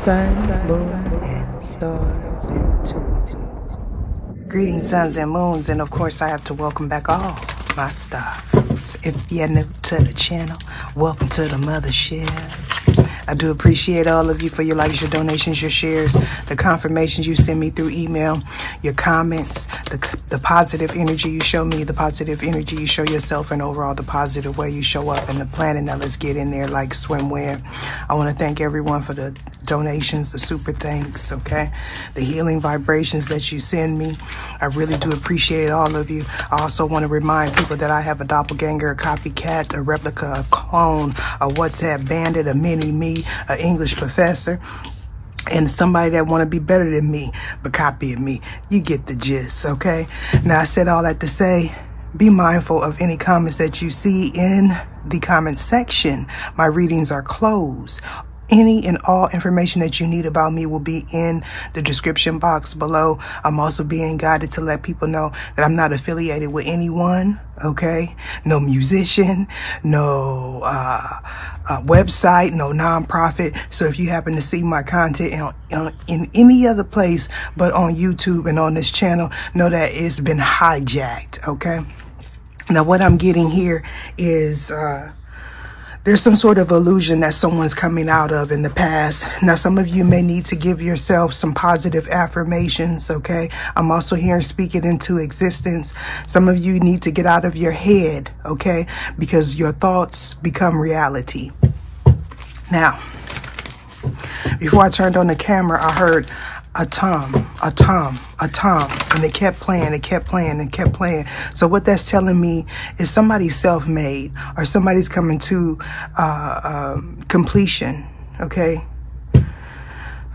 sun, moon, and stars Greetings, suns and moons, and of course, I have to welcome back all my stars. If you're new to the channel, welcome to the mothership. I do appreciate all of you for your likes, your donations, your shares, the confirmations you send me through email, your comments, the, the positive energy you show me, the positive energy you show yourself, and overall the positive way you show up in the planet. Now let's get in there like swimwear. I want to thank everyone for the donations, the super thanks, okay? The healing vibrations that you send me. I really do appreciate all of you. I also want to remind people that I have a doppelganger, a copycat, a replica, a clone, a WhatsApp bandit, a mini me, an English professor, and somebody that want to be better than me, but copying me. You get the gist, okay? Now, I said all that to say, be mindful of any comments that you see in the comment section. My readings are closed. Any and all information that you need about me will be in the description box below. I'm also being guided to let people know that I'm not affiliated with anyone, okay? No musician, no uh, uh, website, no nonprofit. So if you happen to see my content in, in any other place but on YouTube and on this channel, know that it's been hijacked, okay? Now, what I'm getting here is... Uh, there's some sort of illusion that someone's coming out of in the past. Now, some of you may need to give yourself some positive affirmations, okay? I'm also here speaking into existence. Some of you need to get out of your head, okay? Because your thoughts become reality. Now, before I turned on the camera, I heard Atum, a tom, Atum, and they kept playing, they kept playing, and kept playing. So what that's telling me is somebody's self-made, or somebody's coming to uh, um, completion. Okay,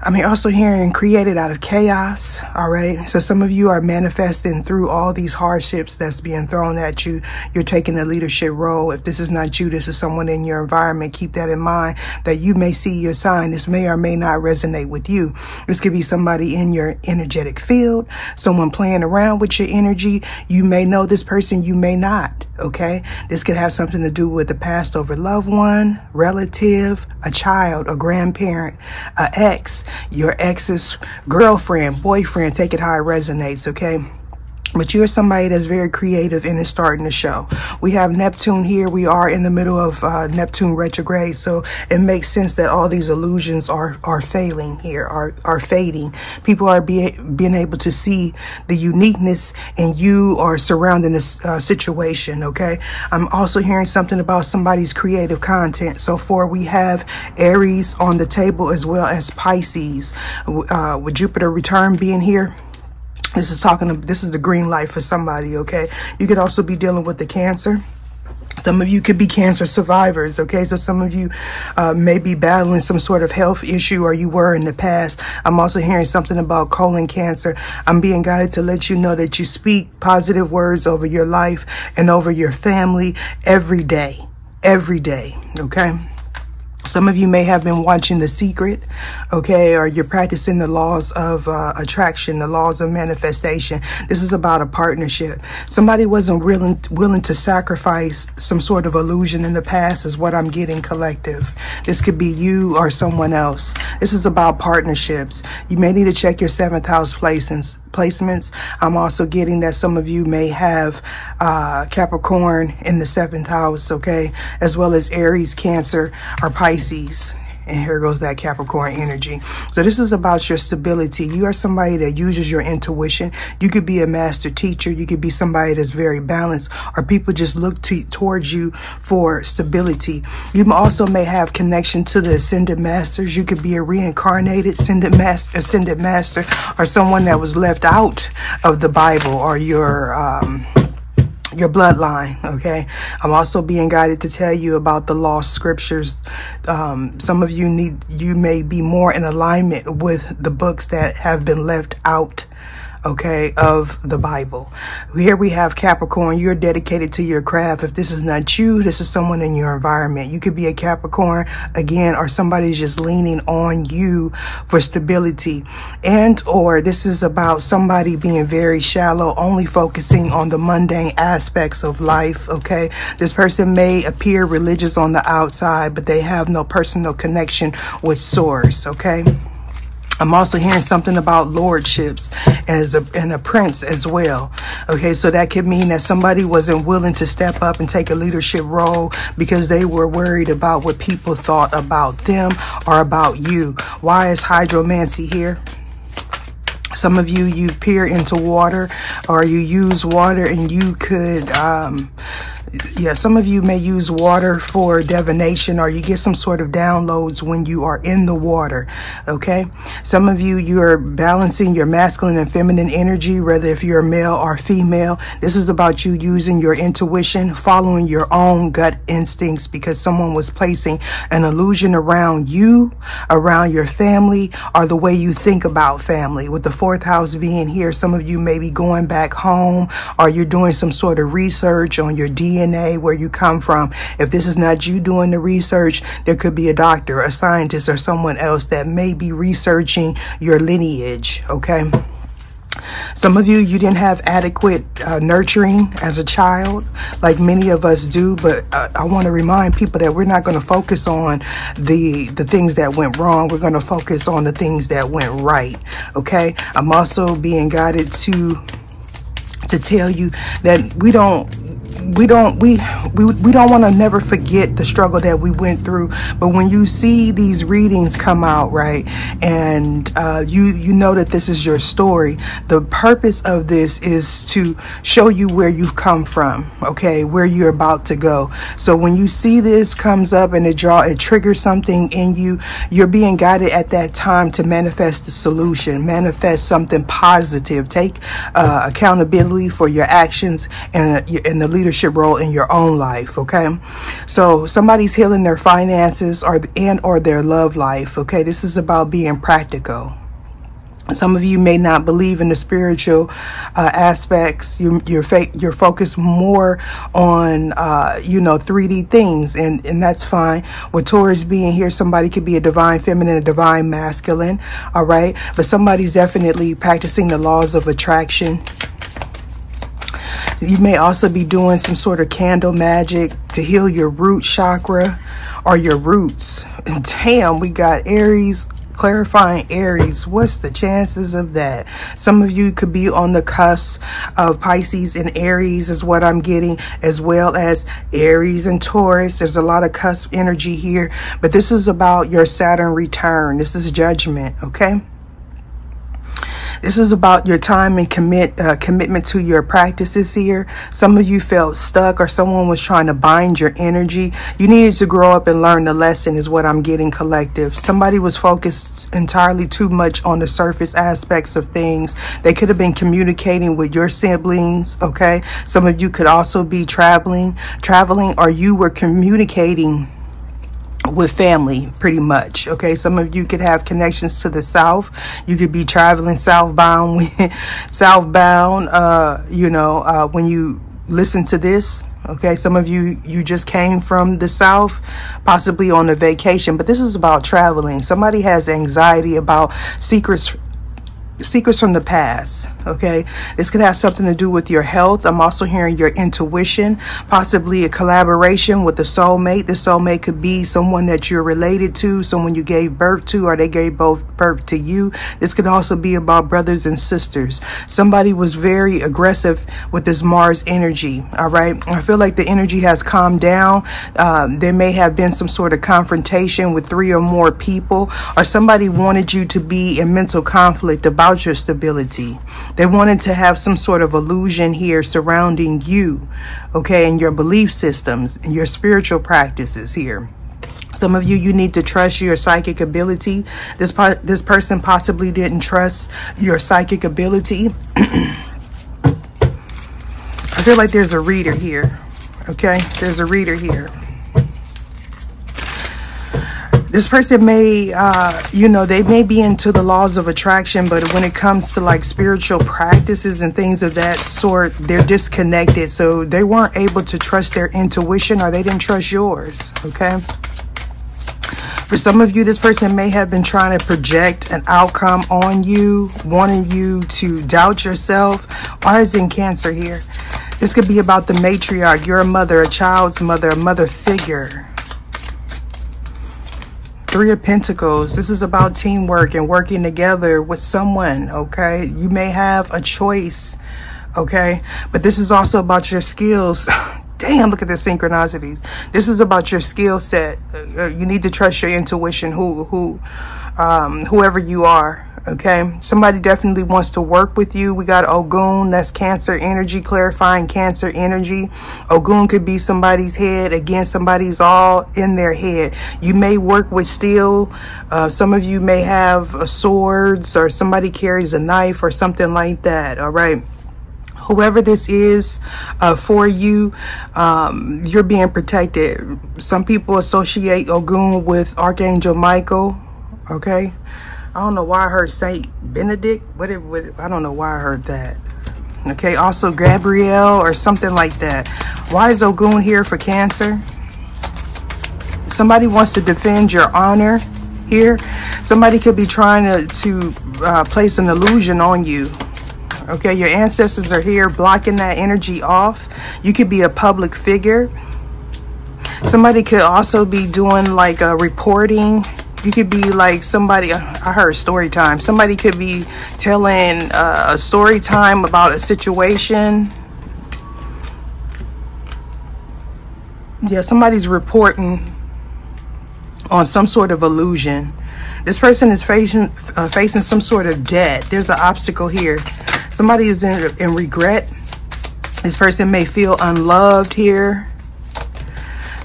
I mean, also hearing created out of chaos. All right. So some of you are manifesting through all these hardships that's being thrown at you. You're taking a leadership role. If this is not you, this is someone in your environment. Keep that in mind that you may see your sign. This may or may not resonate with you. This could be somebody in your energetic field, someone playing around with your energy. You may know this person, you may not. Okay. This could have something to do with the past over loved one, relative, a child, a grandparent, a ex your ex's girlfriend, boyfriend, take it how it resonates, okay? But you're somebody that's very creative and is starting to show. We have Neptune here. We are in the middle of uh, Neptune retrograde. So it makes sense that all these illusions are, are failing here, are, are fading. People are be, being able to see the uniqueness and you are surrounding this uh, situation. Okay. I'm also hearing something about somebody's creative content. So far we have Aries on the table as well as Pisces uh, with Jupiter return being here. This is talking, this is the green light for somebody, okay? You could also be dealing with the cancer. Some of you could be cancer survivors, okay? So some of you uh, may be battling some sort of health issue or you were in the past. I'm also hearing something about colon cancer. I'm being guided to let you know that you speak positive words over your life and over your family every day, every day, okay? Some of you may have been watching The Secret, okay, or you're practicing the laws of uh, attraction, the laws of manifestation. This is about a partnership. Somebody wasn't willing, willing to sacrifice some sort of illusion in the past is what I'm getting collective. This could be you or someone else. This is about partnerships. You may need to check your seventh house placements placements. I'm also getting that some of you may have uh, Capricorn in the seventh house, okay, as well as Aries, Cancer, or Pisces. And here goes that Capricorn energy. So this is about your stability. You are somebody that uses your intuition. You could be a master teacher. You could be somebody that's very balanced or people just look to, towards you for stability. You also may have connection to the ascended masters. You could be a reincarnated ascended master, ascended master or someone that was left out of the Bible or your, um, your bloodline okay? I'm also being guided to tell you about the lost scriptures. Um, some of you need you may be more in alignment with the books that have been left out okay, of the Bible. Here we have Capricorn. You're dedicated to your craft. If this is not you, this is someone in your environment. You could be a Capricorn again, or somebody's just leaning on you for stability. And or this is about somebody being very shallow, only focusing on the mundane aspects of life, okay? This person may appear religious on the outside, but they have no personal connection with source, okay? I'm also hearing something about lordships as a, and a prince as well. Okay, so that could mean that somebody wasn't willing to step up and take a leadership role because they were worried about what people thought about them or about you. Why is hydromancy here? Some of you, you peer into water or you use water and you could, um, yeah, some of you may use water for divination or you get some sort of downloads when you are in the water. Okay. Some of you, you are balancing your masculine and feminine energy, whether if you're male or female. This is about you using your intuition, following your own gut instincts because someone was placing an illusion around you, around your family, or the way you think about family. With the fourth house being here, some of you may be going back home or you're doing some sort of research on your DNA DNA, where you come from. If this is not you doing the research, there could be a doctor, a scientist, or someone else that may be researching your lineage, okay? Some of you, you didn't have adequate uh, nurturing as a child, like many of us do. But uh, I want to remind people that we're not going to focus on the the things that went wrong. We're going to focus on the things that went right. Okay. I'm also being guided to to tell you that we don't we don't we we, we don't want to never forget the struggle that we went through. But when you see these readings come out right and uh, you you know that this is your story the purpose of this is to show you where you've come from okay where you're about to go. So when you see this comes up and it draw it triggers something in you you're being guided at that time to manifest the solution manifest something positive. Take uh, accountability for your actions and, and the leadership leadership role in your own life okay so somebody's healing their finances or and or their love life okay this is about being practical some of you may not believe in the spiritual uh, aspects. You, you're you're focused more on uh, you know 3D things, and and that's fine. With Taurus being here, somebody could be a divine feminine, a divine masculine. All right, but somebody's definitely practicing the laws of attraction you may also be doing some sort of candle magic to heal your root chakra or your roots. And damn, we got Aries clarifying Aries. What's the chances of that? Some of you could be on the cusp of Pisces and Aries is what I'm getting, as well as Aries and Taurus. There's a lot of cusp energy here, but this is about your Saturn return. This is judgment, okay? This is about your time and commit uh, commitment to your practices here. Some of you felt stuck or someone was trying to bind your energy. You needed to grow up and learn the lesson is what I'm getting collective. Somebody was focused entirely too much on the surface aspects of things. They could have been communicating with your siblings, okay? Some of you could also be traveling, traveling or you were communicating with family pretty much okay? Some of you could have connections to the south. You could be traveling southbound southbound uh you know uh when you listen to this okay? Some of you you just came from the south possibly on a vacation but this is about traveling. Somebody has anxiety about secrets secrets from the past okay? This could have something to do with your health. I'm also hearing your intuition possibly a collaboration with a soulmate. The soulmate could be someone that you're related to someone you gave birth to or they gave both birth to you. This could also be about brothers and sisters. Somebody was very aggressive with this mars energy all right? I feel like the energy has calmed down. Um, there may have been some sort of confrontation with three or more people or somebody wanted you to be in mental conflict about about your stability. They wanted to have some sort of illusion here surrounding you, okay, and your belief systems and your spiritual practices here. Some of you, you need to trust your psychic ability. This part, this person possibly didn't trust your psychic ability. I feel like there's a reader here. Okay, there's a reader here this person may uh, you know they may be into the laws of attraction but when it comes to like spiritual practices and things of that sort they're disconnected. So they weren't able to trust their intuition or they didn't trust yours okay? For some of you this person may have been trying to project an outcome on you wanting you to doubt yourself why is in cancer here. This could be about the matriarch your mother a child's mother a mother figure Three of Pentacles. This is about teamwork and working together with someone, okay? You may have a choice, okay? But this is also about your skills. Damn, look at the synchronicities. This is about your skill set. Uh, you need to trust your intuition, who, who, um, whoever you are, okay? Somebody definitely wants to work with you. We got ogun. That's cancer energy clarifying cancer energy. Ogun could be somebody's head. Again somebody's all in their head. You may work with steel. Uh, some of you may have uh, swords or somebody carries a knife or something like that all right? Whoever this is uh, for you, um, you're being protected. Some people associate Ogun with Archangel Michael, okay? I don't know why I heard Saint Benedict. What it, what I don't know why I heard that. Okay, also Gabrielle or something like that. Why is Ogun here for Cancer? Somebody wants to defend your honor here. Somebody could be trying to, to uh, place an illusion on you. Okay, your ancestors are here blocking that energy off. You could be a public figure. Somebody could also be doing like a reporting you could be like somebody i heard story time. Somebody could be telling uh, a story time about a situation. Yeah somebody's reporting on some sort of illusion. This person is facing uh, facing some sort of debt. There's an obstacle here. Somebody is in, in regret. This person may feel unloved here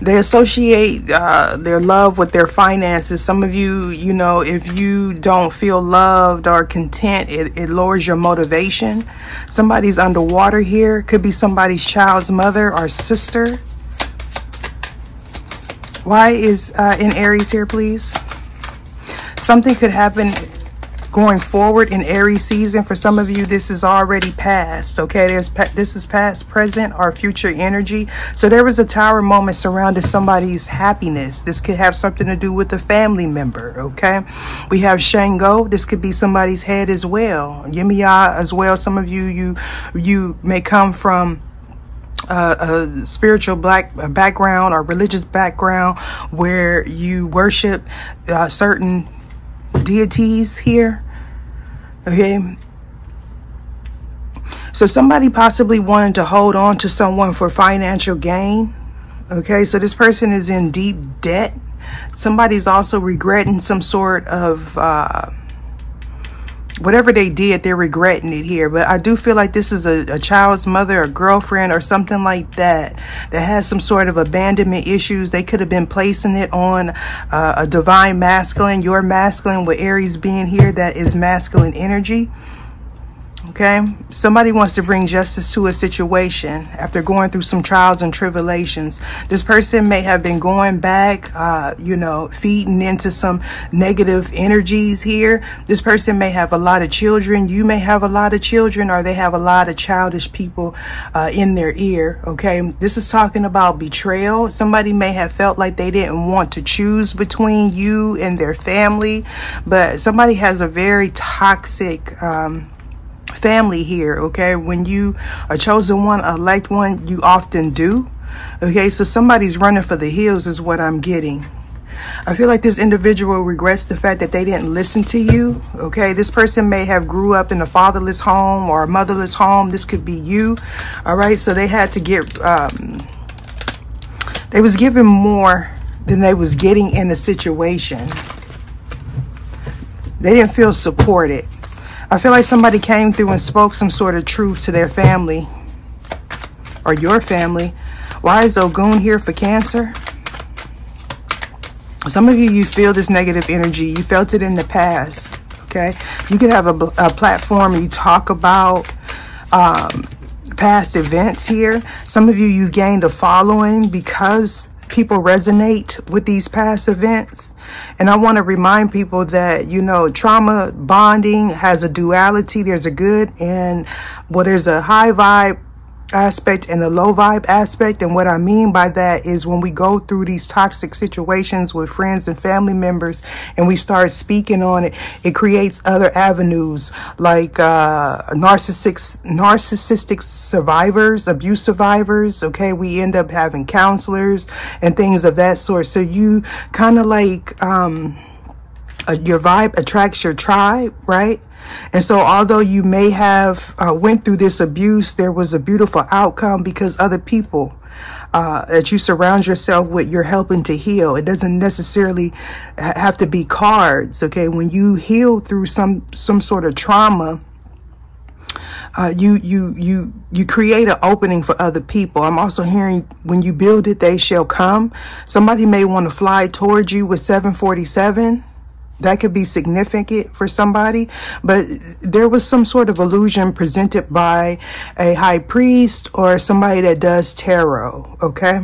they associate uh, their love with their finances. Some of you, you know, if you don't feel loved or content, it, it lowers your motivation. Somebody's underwater here. Could be somebody's child's mother or sister. Why is uh, in Aries here, please? Something could happen going forward in Aries season. For some of you, this is already past. Okay, there's this is past, present, or future energy. So there was a tower moment surrounding somebody's happiness. This could have something to do with a family member. Okay, we have Shango. This could be somebody's head as well. Yemaya as well. Some of you, you, you may come from. Uh, a spiritual black background or religious background where you worship uh, certain deities here. Okay. So somebody possibly wanted to hold on to someone for financial gain. Okay. So this person is in deep debt. Somebody's also regretting some sort of, uh, whatever they did, they're regretting it here. But I do feel like this is a, a, child's mother, a girlfriend, or something like that that has some sort of abandonment issues. They could have been placing it on uh, a divine masculine, your masculine, with Aries being here, that is masculine energy. Okay, somebody wants to bring justice to a situation after going through some trials and tribulations. This person may have been going back, uh, you know, feeding into some negative energies here. This person may have a lot of children. You may have a lot of children, or they have a lot of childish people uh, in their ear. Okay, this is talking about betrayal. Somebody may have felt like they didn't want to choose between you and their family, but somebody has a very toxic. Um, family here, okay? When you a chosen one, elect one, you often do. Okay, so somebody's running for the hills is what I'm getting. I feel like this individual regrets the fact that they didn't listen to you. Okay, this person may have grew up in a fatherless home or a motherless home. This could be you. All right, so they had to get, um, they was given more than they was getting in the situation. They didn't feel supported. I feel like somebody came through and spoke some sort of truth to their family or your family. Why is Ogun here for Cancer? Some of you, you feel this negative energy. You felt it in the past, okay? You could have a, a platform you talk about um, past events here. Some of you, you gained a following because people resonate with these past events. And I want to remind people that, you know, trauma bonding has a duality. There's a good and well, there's a high vibe aspect and the low vibe aspect. And what I mean by that is when we go through these toxic situations with friends and family members and we start speaking on it, it creates other avenues like uh, narcissistic, narcissistic survivors, abuse survivors. Okay, we end up having counselors and things of that sort. So you kind of like um, uh, your vibe attracts your tribe, right? And so, although you may have uh, went through this abuse, there was a beautiful outcome because other people uh, that you surround yourself with, you're helping to heal. It doesn't necessarily have to be cards. Okay, when you heal through some some sort of trauma. Uh, you you you you create an opening for other people. I'm also hearing when you build it, they shall come. Somebody may want to fly towards you with 747 that could be significant for somebody, but there was some sort of illusion presented by a high priest or somebody that does tarot, okay?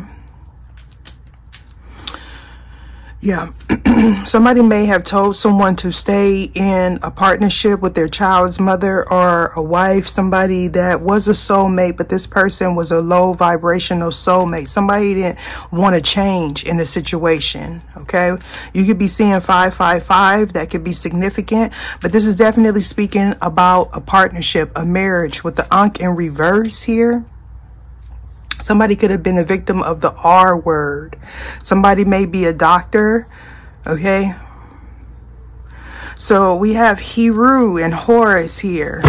Yeah. Somebody may have told someone to stay in a partnership with their child's mother or a wife, somebody that was a soulmate, but this person was a low vibrational soulmate. Somebody didn't want to change in the situation. Okay. You could be seeing 555. That could be significant, but this is definitely speaking about a partnership, a marriage with the Ankh in reverse here. Somebody could have been a victim of the R word. Somebody may be a doctor, okay? So we have Heru and Horus here.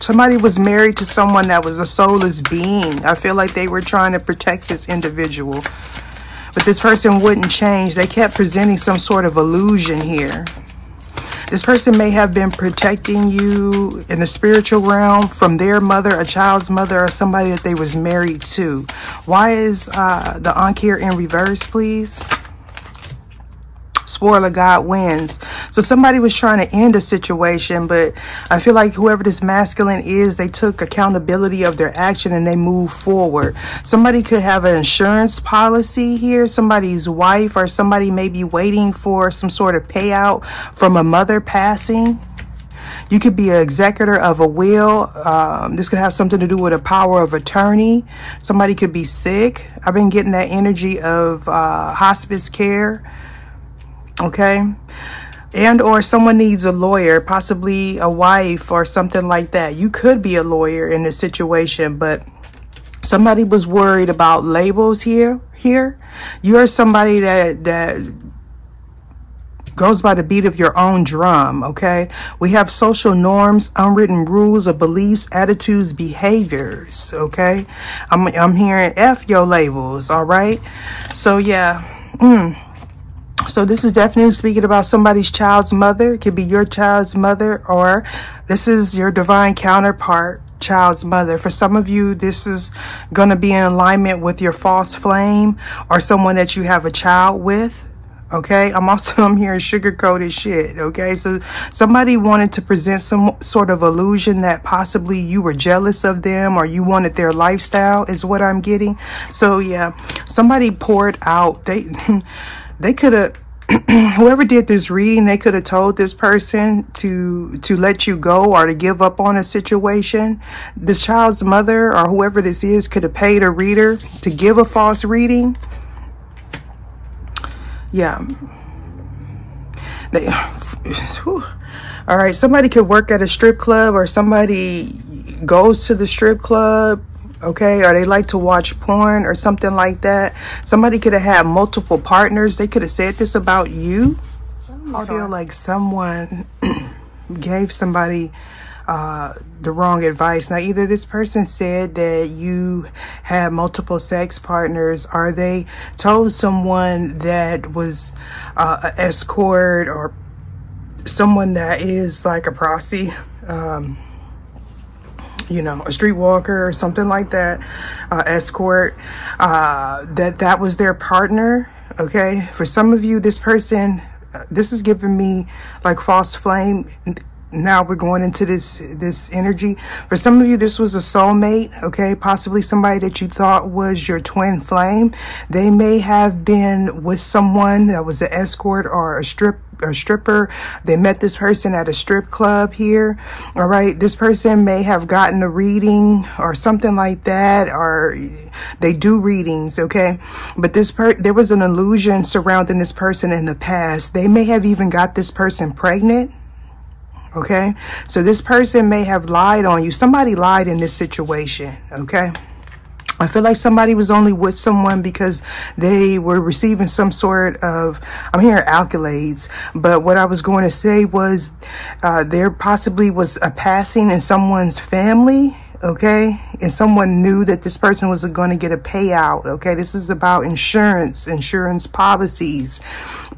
Somebody was married to someone that was a soulless being. I feel like they were trying to protect this individual. But this person wouldn't change. They kept presenting some sort of illusion here. This person may have been protecting you in the spiritual realm from their mother, a child's mother, or somebody that they was married to. Why is uh, the Ankh here in reverse, please? Spoiler God wins. So somebody was trying to end a situation, but I feel like whoever this masculine is, they took accountability of their action and they moved forward. Somebody could have an insurance policy here, somebody's wife or somebody may be waiting for some sort of payout from a mother passing. You could be an executor of a will. Um, this could have something to do with a power of attorney. Somebody could be sick. I've been getting that energy of uh, hospice care okay? And or someone needs a lawyer possibly a wife or something like that. You could be a lawyer in this situation but somebody was worried about labels here here. You're somebody that that goes by the beat of your own drum okay? We have social norms unwritten rules of beliefs attitudes behaviors okay? I'm, I'm hearing f your labels all right? So yeah mm. So this is definitely speaking about somebody's child's mother. It could be your child's mother or this is your divine counterpart child's mother. For some of you, this is going to be in alignment with your false flame or someone that you have a child with. Okay. I'm also, I'm hearing sugar coated shit. Okay. So somebody wanted to present some sort of illusion that possibly you were jealous of them or you wanted their lifestyle is what I'm getting. So yeah, somebody poured out, they, they could have whoever did this reading they could have told this person to to let you go or to give up on a situation. This child's mother or whoever this is could have paid a reader to give a false reading. Yeah. They all right somebody could work at a strip club or somebody goes to the strip club okay? Or they like to watch porn or something like that. Somebody could have had multiple partners. They could have said this about you. I feel like someone gave somebody uh, the wrong advice. Now either this person said that you had multiple sex partners or they told someone that was uh, an escort or someone that is like a proxy um, you know, a streetwalker or something like that, uh, escort, uh, that that was their partner. Okay. For some of you, this person, uh, this is giving me like false flame. Now we're going into this, this energy. For some of you, this was a soulmate. Okay. Possibly somebody that you thought was your twin flame. They may have been with someone that was an escort or a strip a stripper. They met this person at a strip club here. All right. This person may have gotten a reading or something like that, or they do readings. Okay. But this per, there was an illusion surrounding this person in the past. They may have even got this person pregnant. Okay. So this person may have lied on you. Somebody lied in this situation. Okay. I feel like somebody was only with someone because they were receiving some sort of, I'm hearing accolades, but what I was going to say was uh, there possibly was a passing in someone's family okay? And someone knew that this person was going to get a payout okay? This is about insurance insurance policies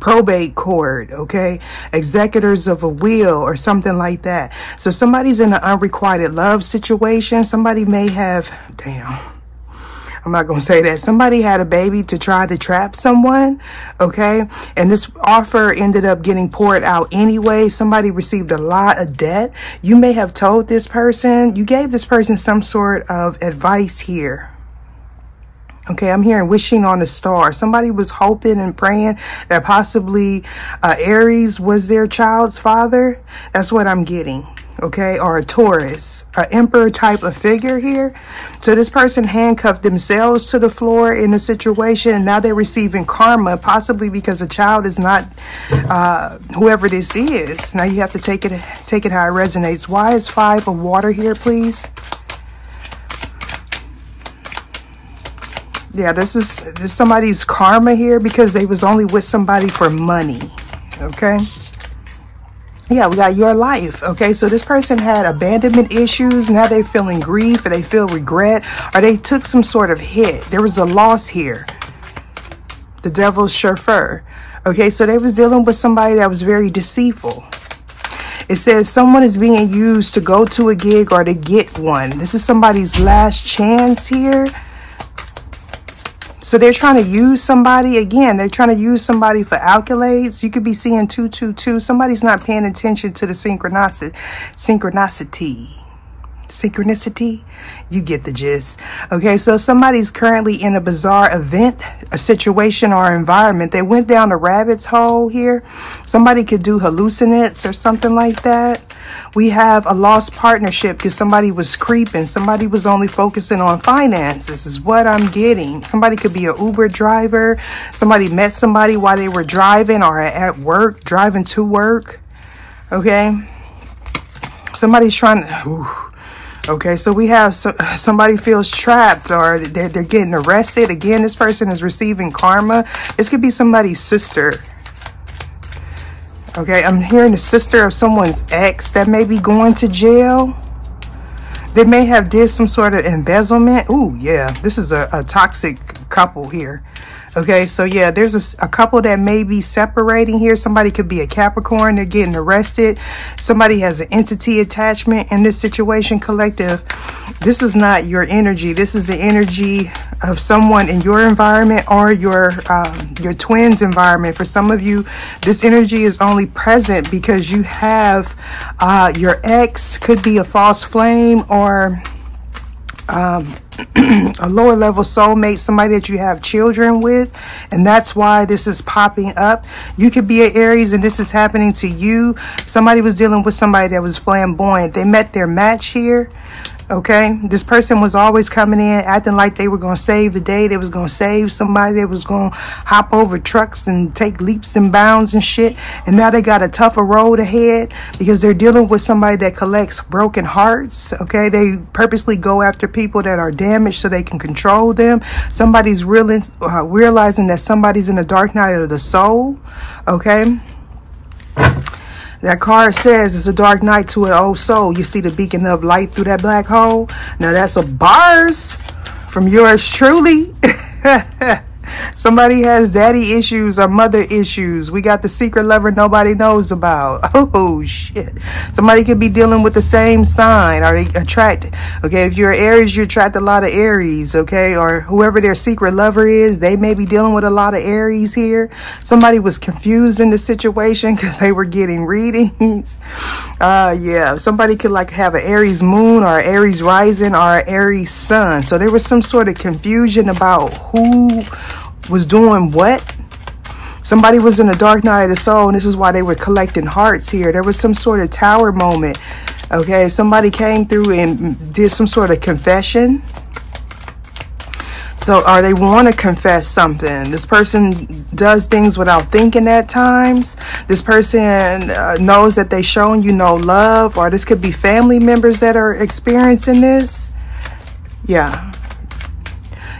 probate court okay? Executors of a will or something like that. So somebody's in an unrequited love situation. Somebody may have damn I'm not going to say that. Somebody had a baby to try to trap someone, okay? And this offer ended up getting poured out anyway. Somebody received a lot of debt. You may have told this person, you gave this person some sort of advice here. Okay, I'm hearing wishing on a star. Somebody was hoping and praying that possibly uh, Aries was their child's father. That's what I'm getting okay, or a Taurus, an emperor type of figure here. So this person handcuffed themselves to the floor in a situation, and now they're receiving karma, possibly because a child is not uh, whoever this is. Now you have to take it take it how it resonates. Why is five of water here, please? Yeah, this is this somebody's karma here because they was only with somebody for money. Okay yeah, we got your life. Okay, so this person had abandonment issues. Now they're feeling grief or they feel regret or they took some sort of hit. There was a loss here. The devil's chauffeur. Okay, so they was dealing with somebody that was very deceitful. It says someone is being used to go to a gig or to get one. This is somebody's last chance here. So they're trying to use somebody again. They're trying to use somebody for accolades. You could be seeing 222. Somebody's not paying attention to the synchronicity. Synchronicity. Synchronicity. You get the gist. Okay, so somebody's currently in a bizarre event, a situation or environment. They went down a rabbit's hole here. Somebody could do hallucinates or something like that. We have a lost partnership because somebody was creeping. Somebody was only focusing on finances is what I'm getting. Somebody could be an Uber driver. Somebody met somebody while they were driving or at work, driving to work. Okay. Somebody's trying to... Ooh. Okay, so we have so, somebody feels trapped or they're, they're getting arrested. Again, this person is receiving karma. This could be somebody's sister. Okay, I'm hearing the sister of someone's ex that may be going to jail. They may have did some sort of embezzlement. Ooh, yeah, this is a, a toxic couple here. Okay, so yeah, there's a, a, couple that may be separating here. Somebody could be a Capricorn, they're getting arrested. Somebody has an entity attachment in this situation, collective. This is not your energy. This is the energy of someone in your environment or your um, your twins environment. For some of you, this energy is only present because you have uh, your ex could be a false flame or um, a lower level soulmate, somebody that you have children with, and that's why this is popping up. You could be an Aries and this is happening to you. Somebody was dealing with somebody that was flamboyant. They met their match here okay? This person was always coming in acting like they were going to save the day they was going to save somebody they was going to hop over trucks and take leaps and bounds and shit. And now they got a tougher road ahead because they're dealing with somebody that collects broken hearts okay? They purposely go after people that are damaged so they can control them. Somebody's realizing, uh, realizing that somebody's in the dark night of the soul okay that card says it's a dark night to an old soul. You see the beacon of light through that black hole? Now that's a bars from yours truly. Somebody has daddy issues or mother issues. We got the secret lover nobody knows about. Oh, shit. Somebody could be dealing with the same sign or they attract. Okay, if you're Aries, you attract a lot of Aries, okay? Or whoever their secret lover is, they may be dealing with a lot of Aries here. Somebody was confused in the situation because they were getting readings. Uh, yeah, somebody could like have an Aries moon or Aries rising or Aries sun. So there was some sort of confusion about who was doing what Somebody was in the dark night of the soul, and this is why they were collecting hearts here. There was some sort of tower moment. Okay, somebody came through and did some sort of confession. So, or they want to confess something. This person does things without thinking at times. This person uh, knows that they shown you no love, or this could be family members that are experiencing this. Yeah.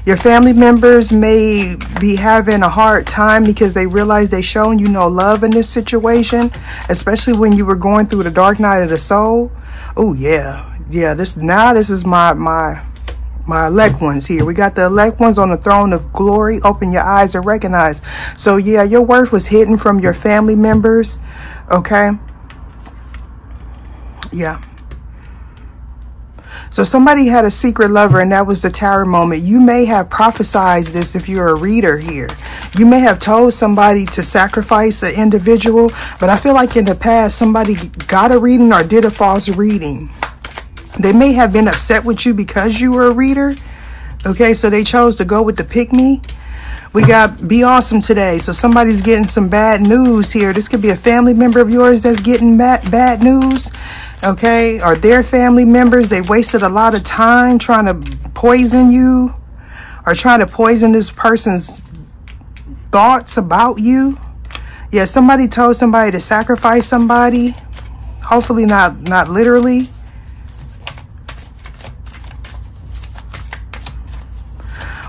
Your family members may be having a hard time because they realize they've shown you no love in this situation, especially when you were going through the dark night of the soul. Oh yeah. Yeah, this now this is my my my elect ones here. We got the elect ones on the throne of glory. Open your eyes and recognize. So yeah, your worth was hidden from your family members. Okay. Yeah. So somebody had a secret lover and that was the tower moment. You may have prophesied this if you're a reader here. You may have told somebody to sacrifice an individual, but I feel like in the past somebody got a reading or did a false reading. They may have been upset with you because you were a reader. Okay, so they chose to go with the pick me. We got be awesome today. So somebody's getting some bad news here. This could be a family member of yours that's getting bad, bad news okay, or their family members, they wasted a lot of time trying to poison you or trying to poison this person's thoughts about you. Yeah, somebody told somebody to sacrifice somebody. Hopefully not not literally.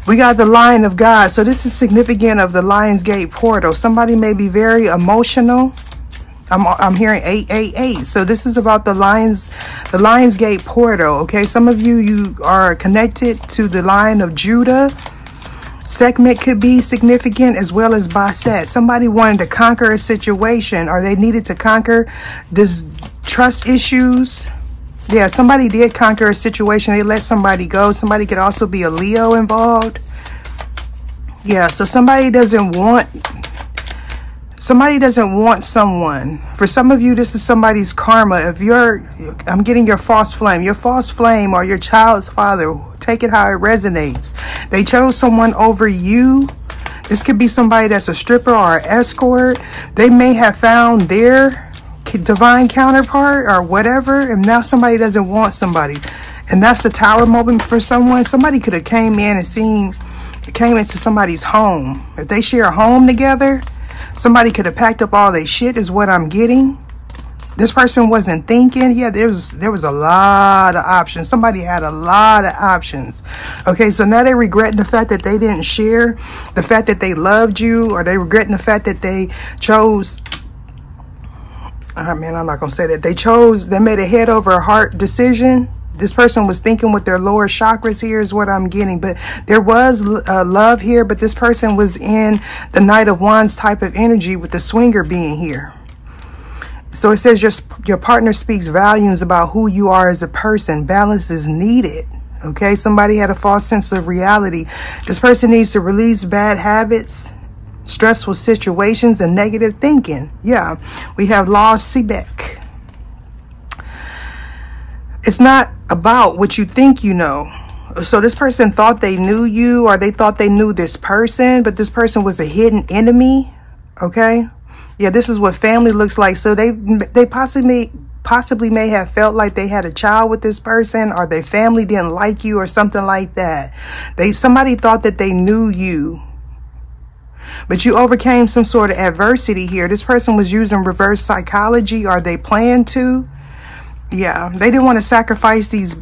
We got the Lion of God. So this is significant of the Lion's Gate portal. Somebody may be very emotional I'm, I'm hearing 888. So this is about the Lions, the Lionsgate portal. Okay. Some of you, you are connected to the Lion of Judah. Sekhmet could be significant as well as Bastet. Somebody wanted to conquer a situation or they needed to conquer this trust issues. Yeah, somebody did conquer a situation. They let somebody go. Somebody could also be a Leo involved. Yeah, so somebody doesn't want somebody doesn't want someone. For some of you this is somebody's karma. If you're i'm getting your false flame. Your false flame or your child's father take it how it resonates. They chose someone over you. This could be somebody that's a stripper or an escort. They may have found their divine counterpart or whatever and now somebody doesn't want somebody. And that's the tower moment for someone. Somebody could have came in and seen came into somebody's home. If they share a home together Somebody could have packed up all their shit is what I'm getting. This person wasn't thinking. Yeah, there was there was a lot of options. Somebody had a lot of options. Okay, so now they regretting the fact that they didn't share, the fact that they loved you, or they regretting the fact that they chose I ah, mean, I'm not gonna say that. They chose, they made a head over heart decision this person was thinking with their lower chakras here is what I'm getting. But there was uh, love here, but this person was in the Knight of Wands type of energy with the swinger being here. So it says your, your partner speaks volumes about who you are as a person. Balance is needed. Okay, somebody had a false sense of reality. This person needs to release bad habits, stressful situations, and negative thinking. Yeah, we have lost Sebek. It's not about what you think you know. So this person thought they knew you or they thought they knew this person, but this person was a hidden enemy. Okay. Yeah, this is what family looks like. So they they possibly possibly may have felt like they had a child with this person or their family didn't like you or something like that. They somebody thought that they knew you. But you overcame some sort of adversity here. This person was using reverse psychology or they planned to yeah they didn't want to sacrifice these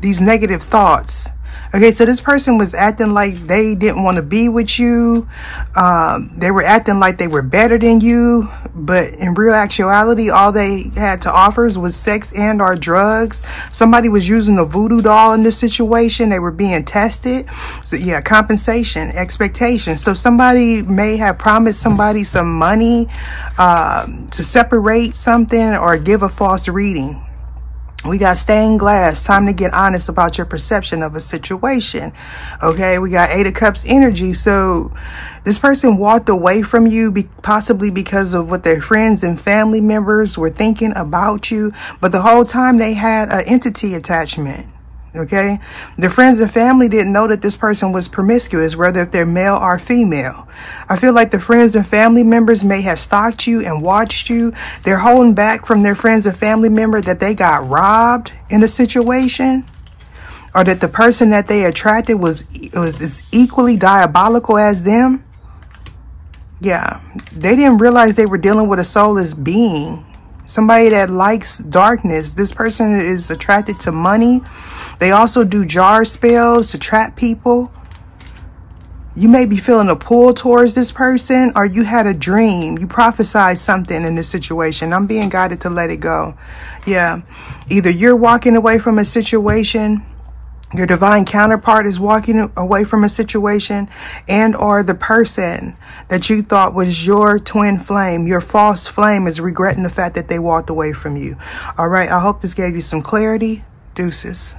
these negative thoughts. Okay so this person was acting like they didn't want to be with you. Um, they were acting like they were better than you but in real actuality all they had to offer was sex and or drugs. Somebody was using a voodoo doll in this situation. They were being tested. So yeah compensation expectation so somebody may have promised somebody some money um, to separate something or give a false reading we got stained glass. Time to get honest about your perception of a situation. Okay, we got Eight of Cups energy. So this person walked away from you be possibly because of what their friends and family members were thinking about you. But the whole time they had an entity attachment. Okay. The friends and family didn't know that this person was promiscuous, whether if they're male or female. I feel like the friends and family members may have stalked you and watched you. They're holding back from their friends and family member that they got robbed in a situation or that the person that they attracted was was as equally diabolical as them. Yeah, they didn't realize they were dealing with a soulless being. Somebody that likes darkness. This person is attracted to money they also do jar spells to trap people. You may be feeling a pull towards this person or you had a dream. You prophesied something in this situation. I'm being guided to let it go. Yeah. Either you're walking away from a situation your divine counterpart is walking away from a situation and or the person that you thought was your twin flame your false flame is regretting the fact that they walked away from you all right i hope this gave you some clarity deuces